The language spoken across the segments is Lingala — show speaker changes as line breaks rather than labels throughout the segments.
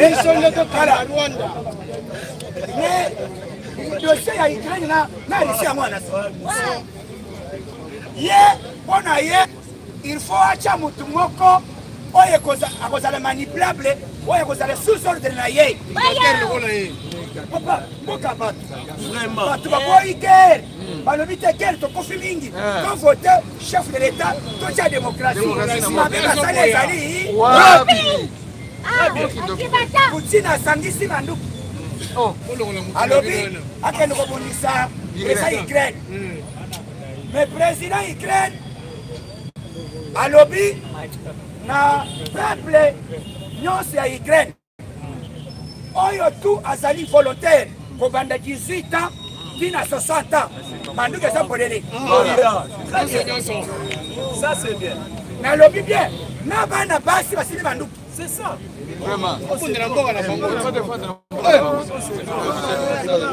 esonde tokala rwanda mais dosie ya ukraine na na russie yango wana ye mpo na ye il faut atya motu moko oyo akozala manipulable oyo akozala sous ordre na ye papa mboka bato bato baboyi guerre balobi te guerre tokofi mingi tovote chef de l'état totya démocratie mabe basali ezali poutine asangisi banduki oh. alobi akende kobundisa eza ukraine hmm. mais président ukraine alobi na peuple nyonso ya ukraine oyo tu azali volontaire kobanda 18 ans ti na 60 ans manduki eza polele nalobi bien na bana basi basili manduki
C'est ça.
Vraiment. On est là encore à la banque.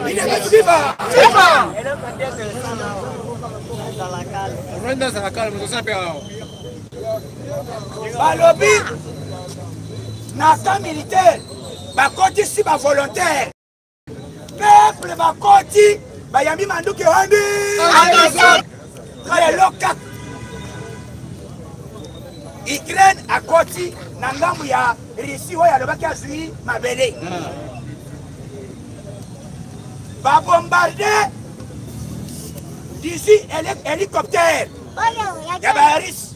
Il est venu viva. Viva.
Rwanda za kala mtosa pe hao.
Balobi na camp militaire bakotisi bavolontaire peuple bakoti bayambi manduki wandi kaya loka ukraine akoti na ngambo ya russie oyo alobaki azwi mabele babombarde 18 hélicoptère ya barusse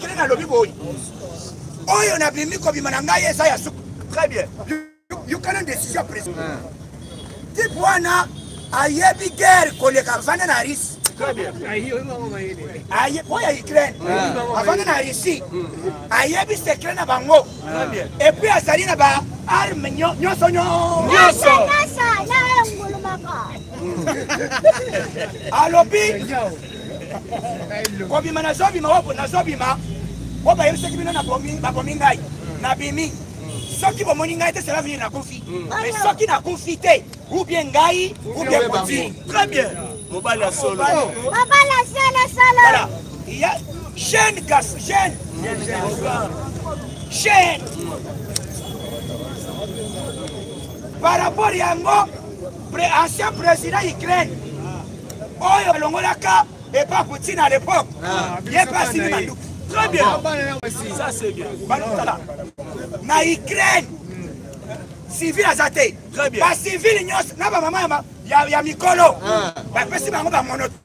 kende nalobi boyi oyo nabimi kobima na ngai eza ya suku très bien yokana décision ya président ah. tipe wana ayebi guerre koleka vanda na risi oyo ya ukraine ah. avanda na russie hmm. ayebi secret na bango ah. epuis azali na ba arme nyonso nyonso alobi kobima nazobima wapo nazobima po bayebisaki bino babomi ngai nabimi soki bomoni ngai te sela vini nakufi mm. mais soki nakufi te ou bien ngai ou bien boti très bien
mobali ya solo mobali ya solo solo
voilà il y a jeune garçon jeune jeune par rapport yango ancien président Ukraine oyo alongolaka epa Poutine à l'époque ah, ye mpe asili manduki
très bien ça c'est bien
balutala na Ukraine civil aza te bacivile nyonso na bamama ya mikolo ah. bapesi bango bamonoto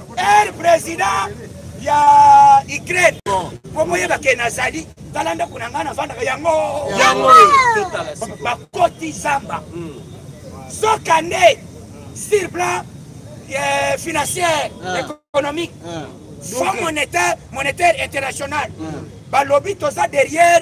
er president ya Ukraine po moyeba ke nazali tala ndako na ngai navandaka yango
yango
bakoti zamba hmm. soka nde sur plan eh, financière ah. économique ah. fonds monétaire monétaire international hmm. balobi toza derrière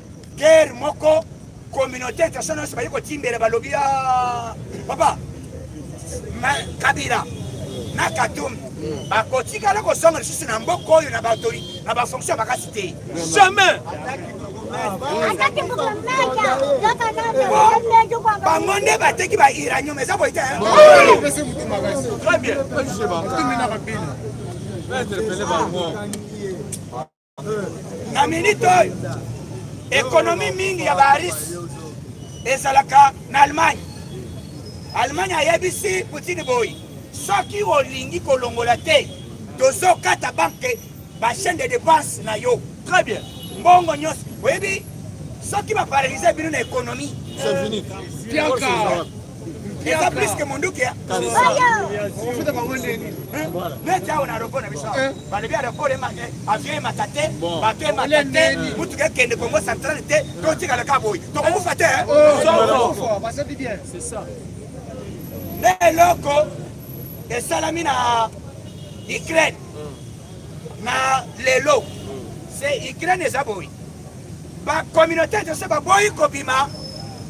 guerre moko communauté internationale nyonso baye kotimbela balobi ya ah, papa kabila na katumbi bakotikala kozonga lisusu na mboka oyo na baautori na bafonction makasi te
jamais
bango nde bateki ba iranium eza boye te
très bien
na minite oyo ekonomi mingi ya barise ezalaka na allemagne allemagne ayebisi putini boye soki olingi kolongola te tozokata banke bachaine de dépense na yo
très bien
mbongo nyonso oyebi soki baparalyse bino na ekonomi pianka eza plus que monduki ofita bango ndeni neti awa na aeroport na biso balobi aeroport emake avion emaka te bato emaka te motuka ekende kongo central te totikala ka boyi tokokufa te nde eloko esalami na ukraine na lelo se ukraine eza boyi ba communauté nyonso baboyi kobima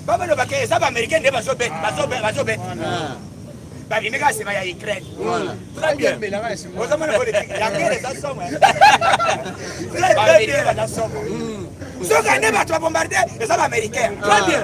babalobaka eza baaméricain nde bazobeta babimi kaka nsima ya ukraine
très bien
ozomona yangele eza somo baaméricain baza somo soki nde bato babombarde eza baaméricain
très bien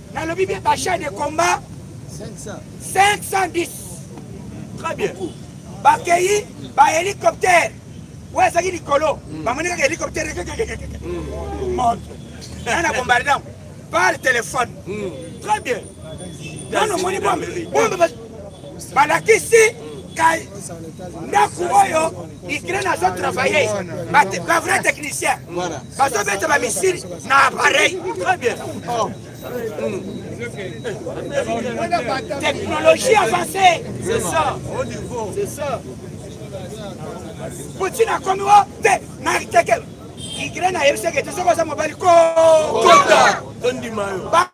nalobi bie bachat de combat 510
très bien
bakei bahélicoptère oyo azalaki likolo hmm. bamoni kaka hélicoptère hmm. moto nana bombardango par téléphone hmm.
très bien
nano omoni bombe balakisi kai ndako oyo ukraine azo travaille bavrai technicien bazobeta bamisile na appareil technologie avancée
c'est ça c'est ça
poutine akomi o te na teke ukraine ayebiseke te soki oza mobali ko tondima yo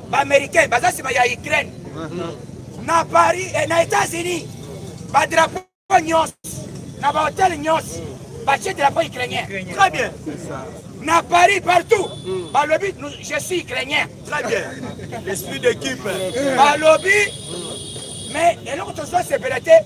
ba américain baza sima ya ukraine na paris eh, na états-unis ba drapeau nyonso na ba hôtel nyonso batie drapeau ukrainien
très bien
na paris partout mm. balobi je suis ukrainien
très bien l'esprit d'équipe
balobi mais eloko tozwa sepela te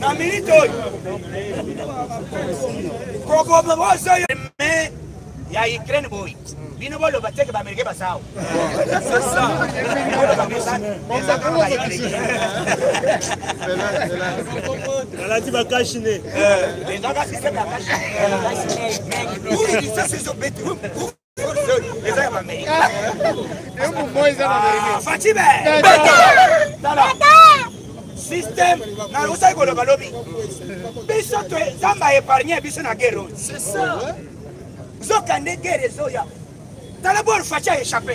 na minute oyo kokoma boso me ya ukraine boyi bino boloba teke baamerike basawa
alati bakashine
ezaka systeme ya
kashine système na
osali koloba lobi biso nzambe aépargne biso na guerre oyo nzoka nde guerre ezoya tala bor faci aéchappe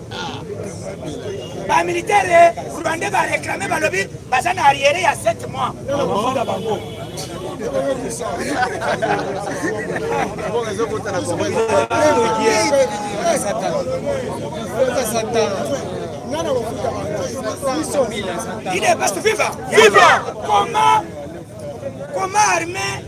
bamilitere rwande bareklame balobi baza na arriere ya 7 mois bafanda bango Il est parce que viva Viva Comment Comment armée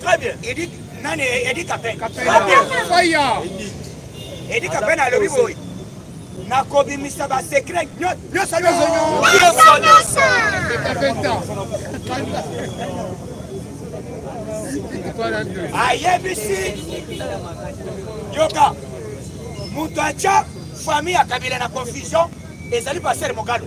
Très
bien.
Edith, nani Edith Capin. Capin.
Fire.
Edith Capin alobi boye. nakobimisa basekre nyonso nyonso ayebisi yoka moto atya famille ya kabila na confusion ezali pasere mokalo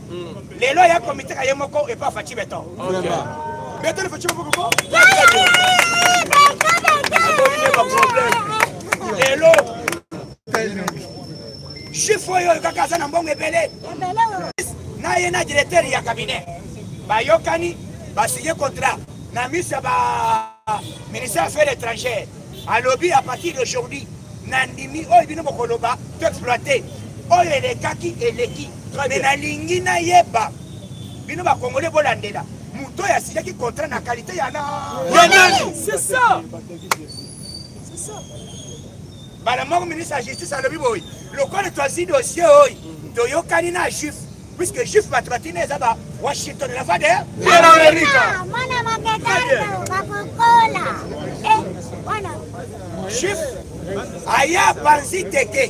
lelo ya komiteka ye moko epa faci beton beton faci mokokoko lelo chief oyo oyo kaka aza na mbongo ebele na ye na directeur ya cabinet bayokani basigne contrat na miso ya baministère affaire étrangère alobi à partir d'aujourd'hui nandimi oyo bino bokoloba to exploite oyo elekaki eleki me nalingi nayeba bino bakongole bolandela moto oyo asilaki contrat na kalite ya
nani c'est ça
bala moko ministre ya justice alobi boye lokola twazwi dossier oyo toyokani na juif puisque juif bato batina eza ba washington la voix
de amerika
mwana mokekando bakokola eh, wana
juif aya panzi teke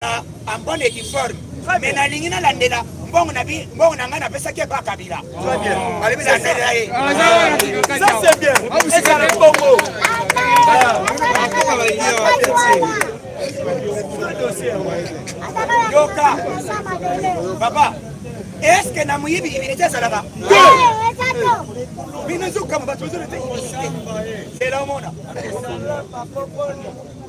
en bonne et due forme mais nalingi nalandela mbongo na bi mbongo na ngai napesaki epa kabila balobi nasalela ye
ezala mbongo
yoka papa eske na moyibi ibilite ezalaka bino ezokamba bato ezolete ela omona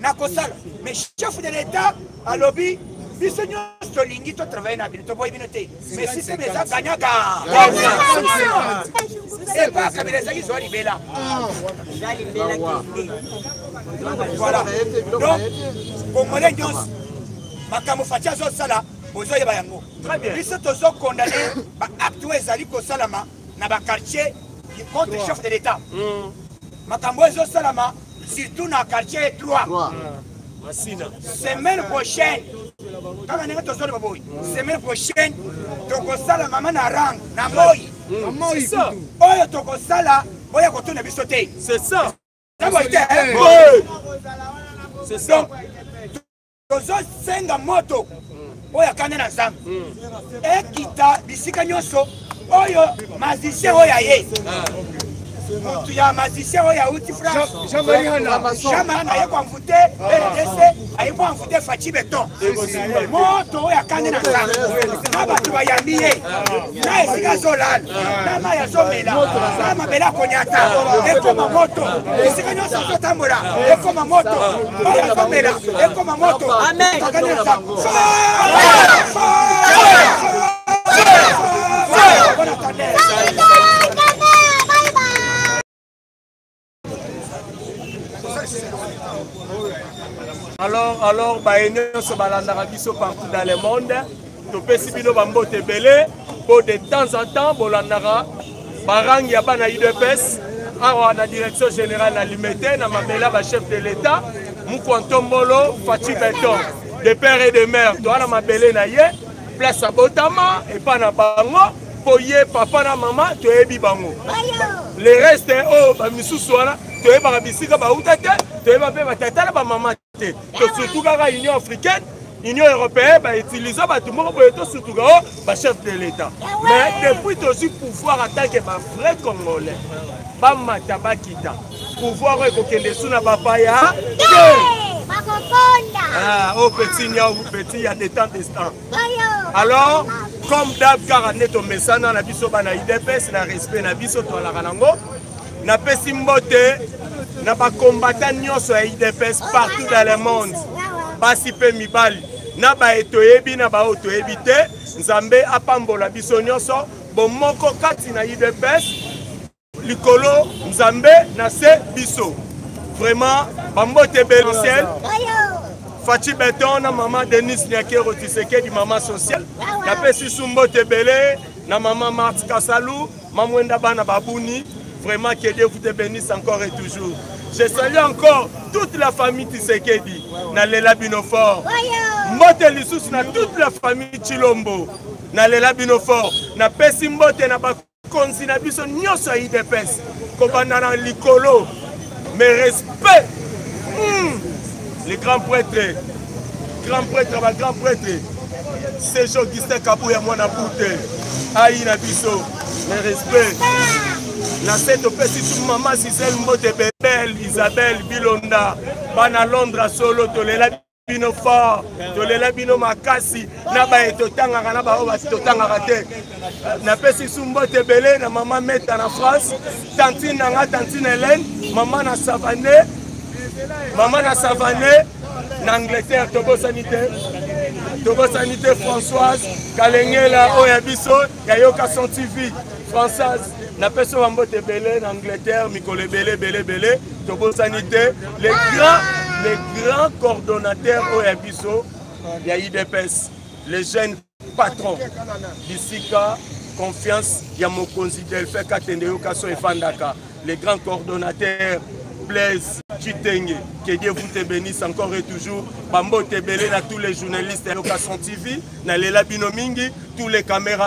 nakosala mais chef de l'etat alobi biso nyonso tolingi totravaille na bino toboyi bino te mais systeme eza ganyaka epa kabila ezalaki zwa libela voilà donc congolais nyonso makambo fati azosala bozoyeba yango biso tozokondane baacte oyo ezali kosalama na baquartier contre chef de l'état hmm. makambo oyo ezosalama surtout na quartier 3 semaine prochaine kaka ndenge tozoloba boye semaine prochaine tokosala mama na rang na moi oyo tokosala boya kotuna biso te donc tozosenga moto oyo akanda na nzambe ekita bisika nyonso oyo magicien oyo aye motu ya magicien oyo auti franceamahana aye koanvute rdc aye koanvute faci beton moto oyo akandi na nzambe na bato bayambi ye na esika azolala na mai azomela na mabele akonyata ekoma moto esika nyonso azotambola ekoma moto mai azomela ekoma moto akanisa Fire! Fire! Fire!
alors alors baye nyonso balandaka biso partout dans le monde topesi bino bambote ebele mpo de temps en temps bolandaka barangi ya bana udps awa na direction générale na limete na mabela bachef de l'état mukwantombolo faci beton de père et de mère toa na mabele na ye place abotama epa na bango mpo ye papa na mama toyebi bango le reste oyo oh, bamisusu wana toyebaka bisika bauta te toyeba mpe batata na bamama te tosutu kaka union africaine union européenne bautiliza bato moko boye tosutuka o bachef de l'état mais depuis tozwi pouvoir atake bavrai congolais bamata bakita pouvoir oyo ekokende su na bapaya te bakokonda ah, o oh, petit nyau petit ya detan destan alors comme dab kaka nde tomesana na biso bana idps na respect na biso toalaka nango napesi mbote na bakombata nyonso ya idps partout dans le monde basi mpe mibali na baye toyebi na baoyo toyebi te nzambe apambola biso nyonso bomoko kati na idps likolo nzambe na se biso vraiment bambote belosel faci beton na mama denis niakero tisekedi mama social napesi su mbote ebele na mama mart kasalu mamwenda bana babuni vraiment que dieu vous te bénisse encore et toujours je salue encore toute la famille tisekedi nalela bino fort mbote lisusu na toute la famille chilombo nalela bino fort napesi mbote na bako konzi na biso nyonso ya idps kobanda na likolo mais respect mm. le grand prêtre grand prêtre ba grand prêtre serge augustin kabuya mwana bute ayi na biso le respect na se topesi tu mama sisel mbote bebel isabelle bilonda bana londres solo tolela bino fort tolela bino makasi na baye totangaka na baoyo basi totangaka te napesi su mbote ebele na mama meta na france tantine na nga tantine helene mama na savane mama na savane na angleterre tobosani te tobosani te françoise kalengela oyo ya biso ya yoka son tv française napesi yo bambote ebele na angleterre mikolo ebele ebele ebele tobosani te le grand le grand coordonnateur oyo ya biso ya idps le jeune patron bisika confiance ya mokonzi delphin katende yoka so efandaka le grand coordonnateur blaise Chitenge. Que Dieu vous te bénisse encore et toujours. Bambo Tebele, à tous les journalistes à l'occasion TV, Nalela Binomingi, tous les caméramans.